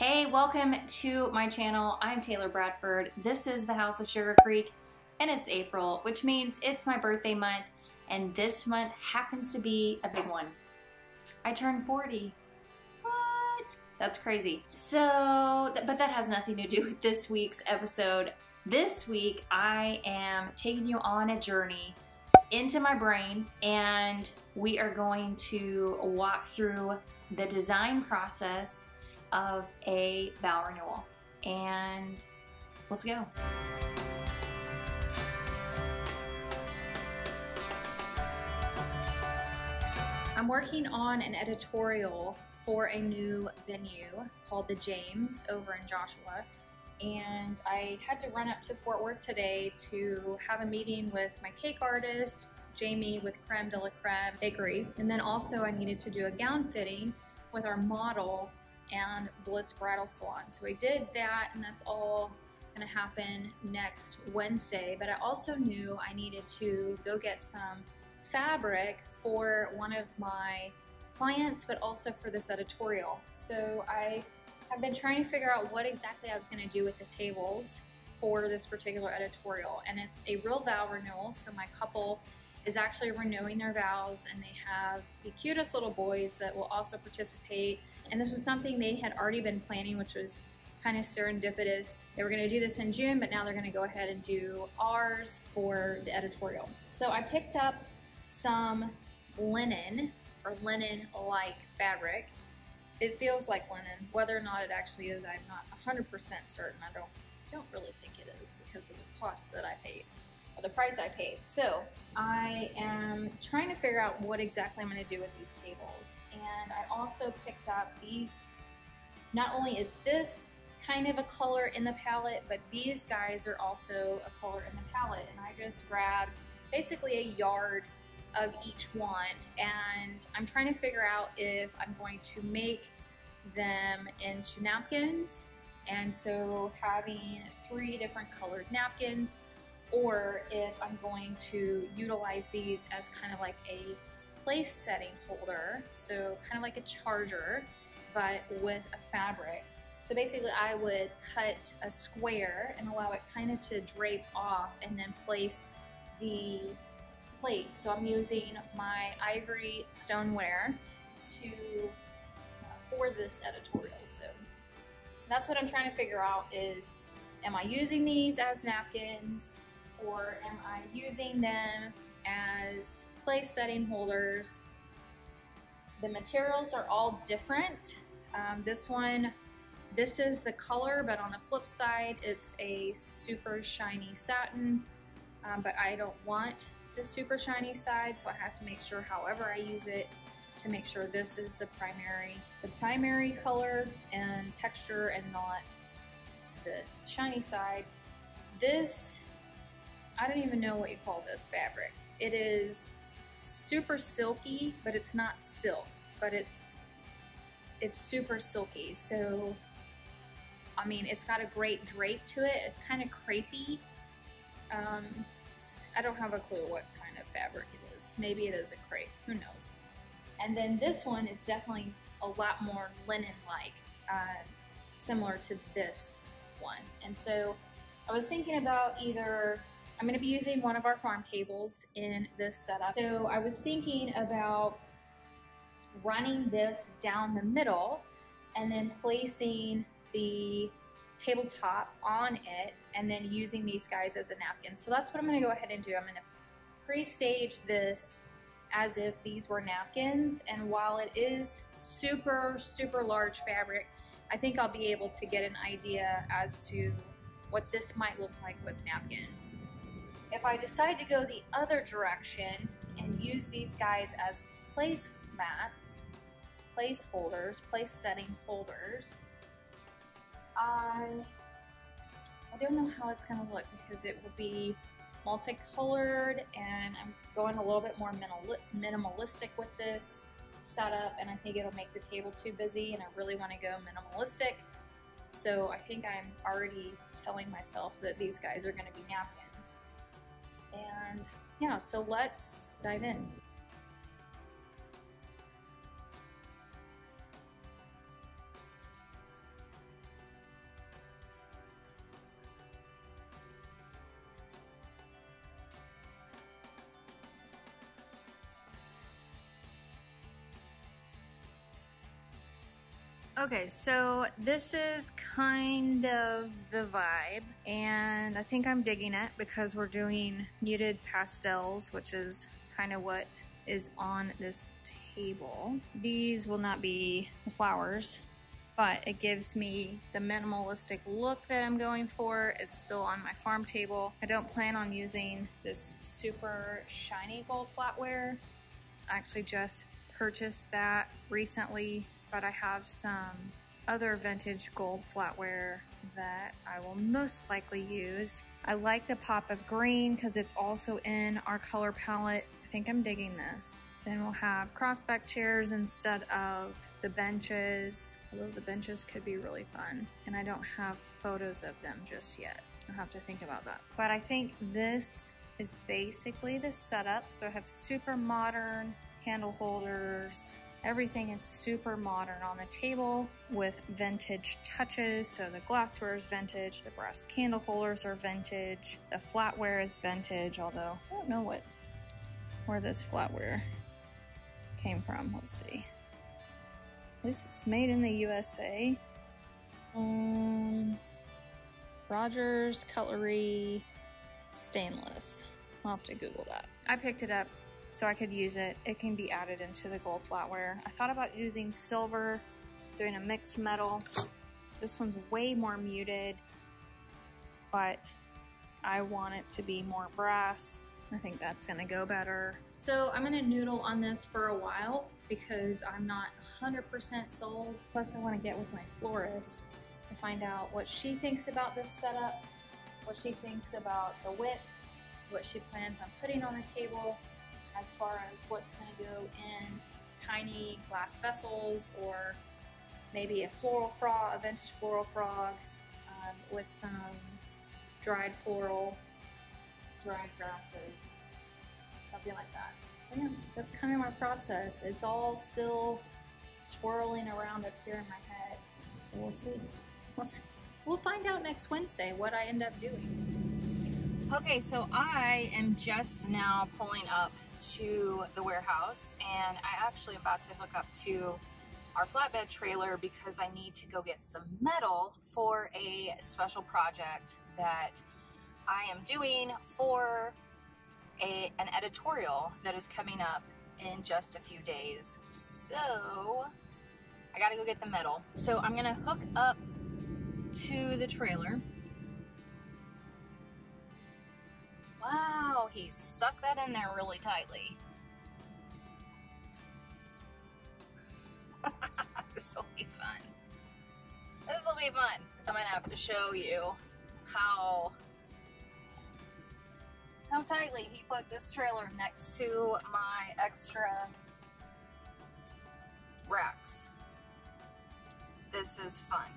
Hey, welcome to my channel. I'm Taylor Bradford. This is the House of Sugar Creek and it's April, which means it's my birthday month and this month happens to be a big one. I turned 40. What? That's crazy. So, but that has nothing to do with this week's episode. This week, I am taking you on a journey into my brain and we are going to walk through the design process of a vow renewal. And let's go. I'm working on an editorial for a new venue called The James over in Joshua. And I had to run up to Fort Worth today to have a meeting with my cake artist, Jamie with Creme de la Creme Bakery. And then also I needed to do a gown fitting with our model and Bliss Bridal Salon. So I did that and that's all gonna happen next Wednesday. But I also knew I needed to go get some fabric for one of my clients, but also for this editorial. So I have been trying to figure out what exactly I was gonna do with the tables for this particular editorial. And it's a real vow renewal. So my couple is actually renewing their vows and they have the cutest little boys that will also participate. And this was something they had already been planning, which was kind of serendipitous. They were going to do this in June, but now they're going to go ahead and do ours for the editorial. So I picked up some linen or linen like fabric. It feels like linen. Whether or not it actually is, I'm not 100% certain. I don't don't really think it is because of the cost that I paid the price I paid. So I am trying to figure out what exactly I'm going to do with these tables. And I also picked up these. Not only is this kind of a color in the palette, but these guys are also a color in the palette. And I just grabbed basically a yard of each one and I'm trying to figure out if I'm going to make them into napkins and so having three different colored napkins or if I'm going to utilize these as kind of like a place setting holder so kind of like a charger but with a fabric so basically I would cut a square and allow it kind of to drape off and then place the plate. So I'm using my ivory stoneware to uh, for this editorial. So that's what I'm trying to figure out is am I using these as napkins or am I using them as place setting holders? The materials are all different. Um, this one, this is the color, but on the flip side, it's a super shiny satin, um, but I don't want the super shiny side, so I have to make sure however I use it to make sure this is the primary, the primary color and texture and not this shiny side. This, I don't even know what you call this fabric. It is super silky, but it's not silk, but it's it's super silky. So, I mean, it's got a great drape to it. It's kind of crepey. Um, I don't have a clue what kind of fabric it is. Maybe it is a crepe, who knows. And then this one is definitely a lot more linen-like, uh, similar to this one. And so I was thinking about either, I'm gonna be using one of our farm tables in this setup. So I was thinking about running this down the middle and then placing the tabletop on it and then using these guys as a napkin. So that's what I'm gonna go ahead and do. I'm gonna pre-stage this as if these were napkins. And while it is super, super large fabric, I think I'll be able to get an idea as to what this might look like with napkins. If I decide to go the other direction and use these guys as place mats, place holders, place setting holders, I I don't know how it's gonna look because it will be multicolored and I'm going a little bit more minimalistic with this setup and I think it'll make the table too busy and I really want to go minimalistic. So I think I'm already telling myself that these guys are going to be napkins. And yeah, so let's dive in. Okay, so this is kind of the vibe, and I think I'm digging it because we're doing muted pastels, which is kind of what is on this table. These will not be the flowers, but it gives me the minimalistic look that I'm going for. It's still on my farm table. I don't plan on using this super shiny gold flatware. I actually just purchased that recently, but I have some other vintage gold flatware that I will most likely use. I like the pop of green because it's also in our color palette. I think I'm digging this. Then we'll have crossback chairs instead of the benches, although the benches could be really fun. And I don't have photos of them just yet. I'll have to think about that. But I think this is basically the setup. So I have super modern candle holders. Everything is super modern on the table with vintage touches. So the glassware is vintage, the brass candle holders are vintage, the flatware is vintage, although I don't know what where this flatware came from. Let's see. This is made in the USA. Um, Rogers Cutlery Stainless. I'll have to Google that. I picked it up so I could use it. It can be added into the gold flatware. I thought about using silver, doing a mixed metal. This one's way more muted, but I want it to be more brass. I think that's gonna go better. So I'm gonna noodle on this for a while because I'm not 100% sold. Plus I wanna get with my florist to find out what she thinks about this setup, what she thinks about the width, what she plans on putting on the table, as far as what's gonna go in tiny glass vessels or maybe a floral frog, a vintage floral frog um, with some dried floral dried grasses, something like that. yeah, that's kind of my process. It's all still swirling around up here in my head. So we'll see. We'll see. We'll find out next Wednesday what I end up doing. Okay, so I am just now pulling up to the warehouse and I actually am about to hook up to our flatbed trailer because I need to go get some metal for a special project that I am doing for a, an editorial that is coming up in just a few days. So I gotta go get the metal. So I'm gonna hook up to the trailer. Wow, he stuck that in there really tightly. this will be fun. This will be fun. I'm gonna have to show you how how tightly he put this trailer next to my extra racks. This is fun.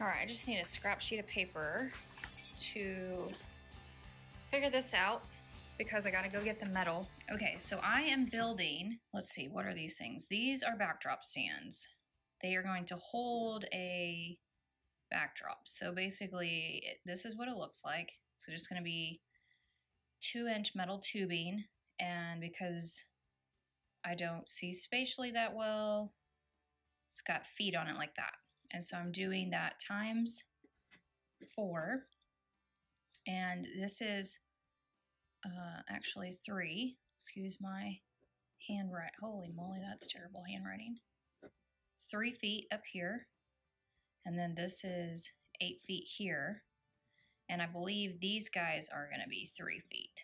All right, I just need a scrap sheet of paper to figure this out because I gotta go get the metal. Okay, so I am building, let's see, what are these things? These are backdrop stands. They are going to hold a backdrop. So basically, it, this is what it looks like. It's just gonna be two inch metal tubing, and because I don't see spatially that well, it's got feet on it like that. And so I'm doing that times four. And this is uh, actually three. Excuse my handwriting. Holy moly, that's terrible handwriting. Three feet up here. And then this is eight feet here. And I believe these guys are going to be three feet.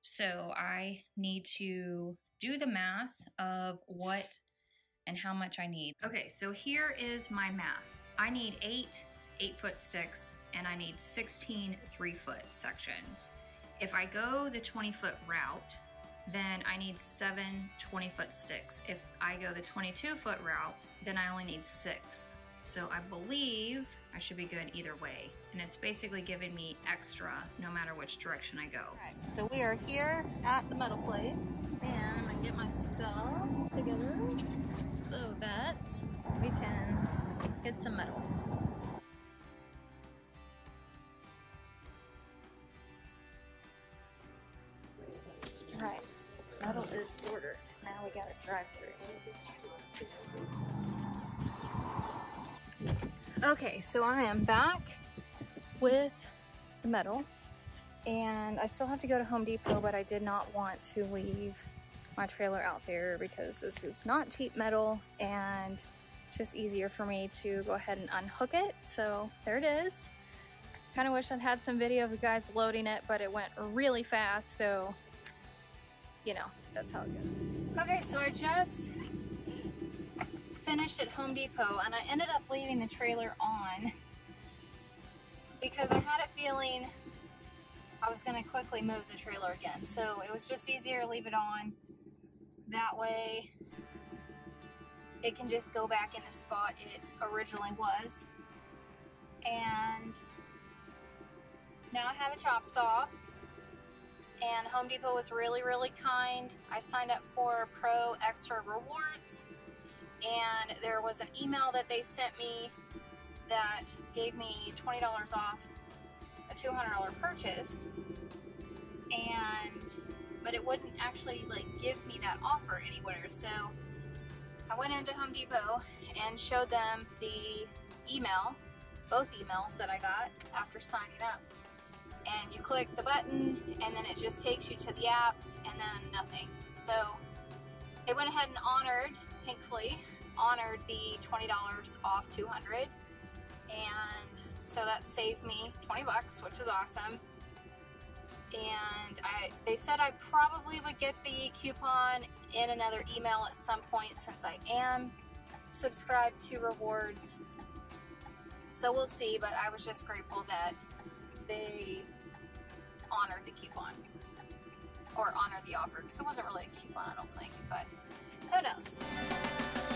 So I need to do the math of what and how much I need. Okay, so here is my math. I need eight eight foot sticks and I need 16 three foot sections. If I go the 20 foot route, then I need seven 20 foot sticks. If I go the 22 foot route, then I only need six. So I believe I should be good either way. And it's basically giving me extra no matter which direction I go. Okay, so we are here at the metal place get my stuff together so that we can get some metal. Right, metal is ordered. Now we gotta drive through. Okay, so I am back with the metal and I still have to go to Home Depot, but I did not want to leave my trailer out there because this is not cheap metal and it's just easier for me to go ahead and unhook it. So there it is. Kind of wish I'd had some video of the guys loading it, but it went really fast. So, you know, that's how it goes. Okay, so I just finished at Home Depot and I ended up leaving the trailer on because I had a feeling I was going to quickly move the trailer again. So it was just easier to leave it on. That way it can just go back in the spot it originally was. And now I have a chop saw and Home Depot was really, really kind. I signed up for Pro Xtra Rewards and there was an email that they sent me that gave me $20 off a $200 purchase and but it wouldn't actually like give me that offer anywhere. So I went into Home Depot and showed them the email both emails that I got after signing up. And you click the button and then it just takes you to the app and then nothing. So they went ahead and honored thankfully honored the $20 off 200 and so that saved me 20 bucks which is awesome and I they said I probably would get the coupon in another email at some point since I am subscribed to rewards. So we'll see but I was just grateful that they honored the coupon or honored the offer because it wasn't really a coupon I don't think but who knows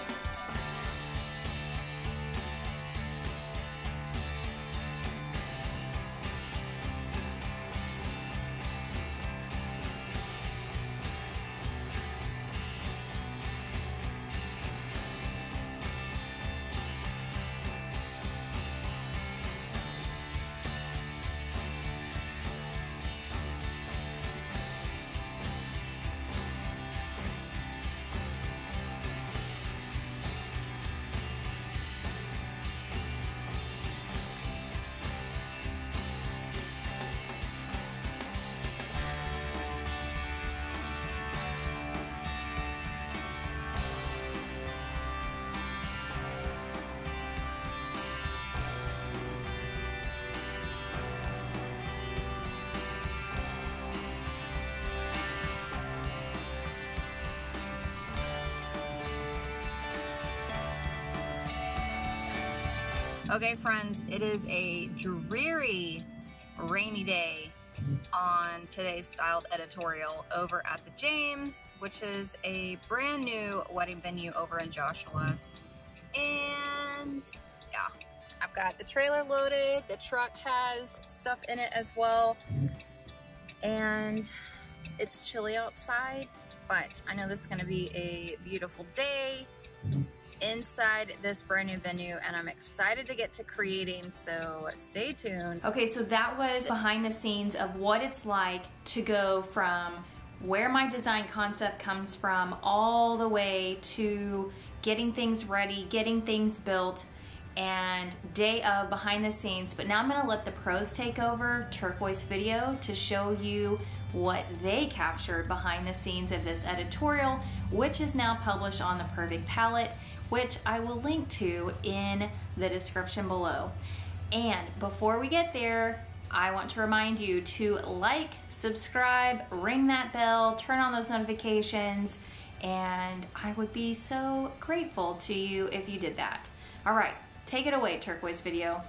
Okay, friends, it is a dreary, rainy day on today's styled editorial over at the James, which is a brand new wedding venue over in Joshua. And yeah, I've got the trailer loaded, the truck has stuff in it as well, and it's chilly outside, but I know this is gonna be a beautiful day inside this brand new venue and I'm excited to get to creating, so stay tuned. Okay, so that was behind the scenes of what it's like to go from where my design concept comes from all the way to getting things ready, getting things built, and day of behind the scenes. But now I'm gonna let the pros take over Turquoise Video to show you what they captured behind the scenes of this editorial, which is now published on the Perfect Palette which I will link to in the description below. And before we get there, I want to remind you to like, subscribe, ring that bell, turn on those notifications, And I would be so grateful to you if you did that. All right, take it away, Turquoise Video.